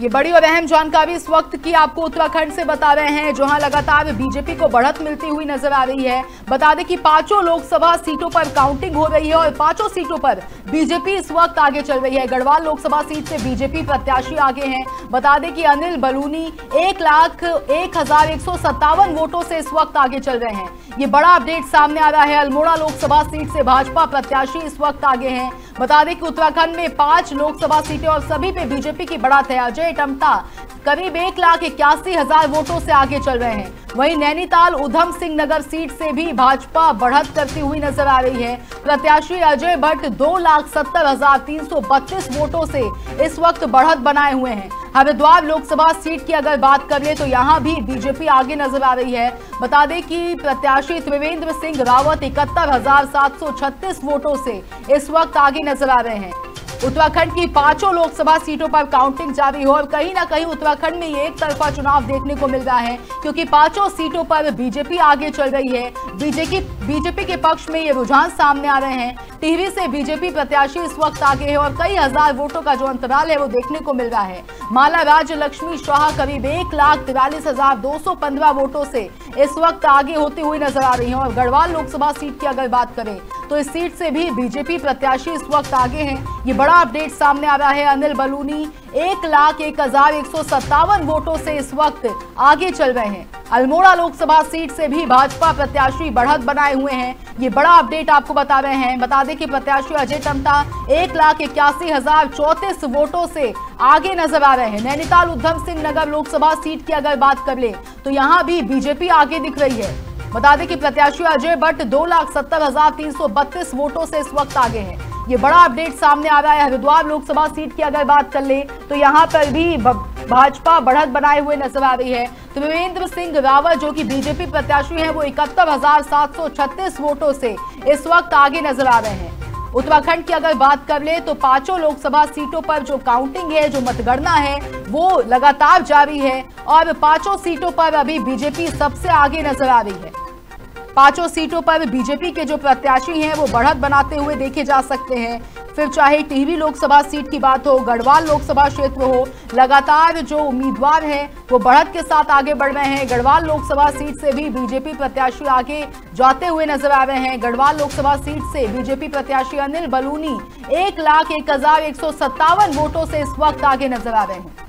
ये बड़ी और अहम जानकारी इस वक्त की आपको उत्तराखंड से बता रहे हैं, जहाँ लगातार बीजेपी को बढ़त मिलती हुई नज़र आ रही है। बता दें कि पाँचों लोकसभा सीटों पर काउंटिंग हो रही है और पाँचों सीटों पर बीजेपी इस वक्त आगे चल रही है। गढ़वाल लोकसभा सीट से बीजेपी प्रत्याशी आगे हैं। बता दें कि अनिल बलूनी एक लाख एक हज़ार एक सौ सत्तावन वोटों से इस वक्त आगे चल रहे हैं। ये बड़ा अपडेट सामने आ रहा है। अल्मोड़ा लोकसभा सीट से भाजपा प्रत्याशी इस वक्त आगे हैं। बता दें कि उत्तराखंड में पाँच लोकसभा सीटें और सभी पे बीजेपी की बढ़त है। अजय टमटा करीब एक लाख इक्यासी हज़ार वोटों से आगे चल रहे हैं। वहीं नैनीताल उधम सिंह नगर सीट से भी भाजपा बढ़त करती हुई नज़र आ रही है। प्रत्याशी अजय भट्ट दो लाख सत्तर हज़ार तीन सौ बत्तीस वोटों से इस वक्त बढ़त बनाए हुए हैं। हरिद्वार लोकसभा सीट की अगर बात कर ले तो यहाँ भी बीजेपी आगे नज़र आ रही है। बता दें कि प्रत्याशी त्रिवेंद्र सिंह रावत इकहत्तर हज़ार सात सौ छत्तीस वोटों से इस वक्त आगे नज़र आ रहे हैं। उत्तराखंड की पाँचों लोकसभा सीटों पर काउंटिंग जारी हो और कहीं ना कहीं उत्तराखंड में एक तरफा चुनाव देखने को मिल रहा है, क्योंकि पाँचों सीटों पर बीजेपी आगे चल रही है। बीजेपी बीजेपी के पक्ष में ये रुझान सामने आ रहे हैं। टिहरी से बीजेपी प्रत्याशी इस वक्त आगे है और कई हज़ार वोटों का जो अंतराल है वो देखने को मिल रहा है। माला राज्य लक्ष्मी शाह करीब एक लाख तिरालीस हज़ार दो सौ पंद्रह वोटों से इस वक्त आगे होती हुई नज़र आ रही है और गढ़वाल लोकसभा सीट की अगर बात करें तो इस सीट से भी बीजेपी प्रत्याशी इस वक्त आगे हैं। ये बड़ा अपडेट सामने आ रहा है अनिल बलूनी। एक लाख एक हज़ार एक सौ सत्तावन वोटों से इस वक्त आगे चल रहे हैं। अल्मोड़ा लोकसभा सीट से भी भाजपा प्रत्याशी बढ़त बनाए हुए हैं। ये बड़ा अपडेट आपको बता रहे हैं। बता दें कि प्रत्याशी अजय टमटा एक लाख इक्यासी हज़ार चौतीस वोटों से आगे नज़र आ रहे हैं। नैनीताल, उधम सिंह नगर लोकसभा सीट की अगर बात कर ले तो यहाँ भी बीजेपी आगे दिख रही है। बता दें कि प्रत्याशी अजय भट्ट दो लाख सत्तर हज़ार तीन सौ बत्तीस वोटों से इस वक्त आगे हैं। ये बड़ा अपडेट सामने आ रहा है। हरिद्वार लोकसभा सीट की अगर बात कर ले तो यहाँ पर भी भाजपा बढ़त बनाए हुए नज़र आ रही है। त्रिवेंद्र सिंह रावत, जो कि बीजेपी प्रत्याशी हैं, वो इकहत्तर हज़ार सात सौ छत्तीस वोटों से इस वक्त आगे नज़र आ रहे हैं। उत्तराखंड की अगर बात कर ले तो पाँचों लोकसभा सीटों पर जो काउंटिंग है, जो मतगणना है, वो लगातार जारी है और पाँचों सीटों पर अभी बीजेपी सबसे आगे नज़र आ रही है। पाँचों सीटों पर बीजेपी के जो प्रत्याशी हैं, वो बढ़त बनाते हुए देखे जा सकते हैं। फिर चाहे टिहरी लोकसभा सीट की बात हो, गढ़वाल लोकसभा क्षेत्र हो, लगातार जो उम्मीदवार हैं, वो बढ़त के साथ आगे बढ़ रहे हैं। गढ़वाल लोकसभा सीट से भी बीजेपी प्रत्याशी आगे जाते हुए नज़र आ रहे हैं। गढ़वाल लोकसभा सीट से बीजेपी प्रत्याशी अनिल बलूनी एक लाख एक हज़ार एक सौ सत्तावन वोटों से इस वक्त आगे नज़र आ रहे हैं।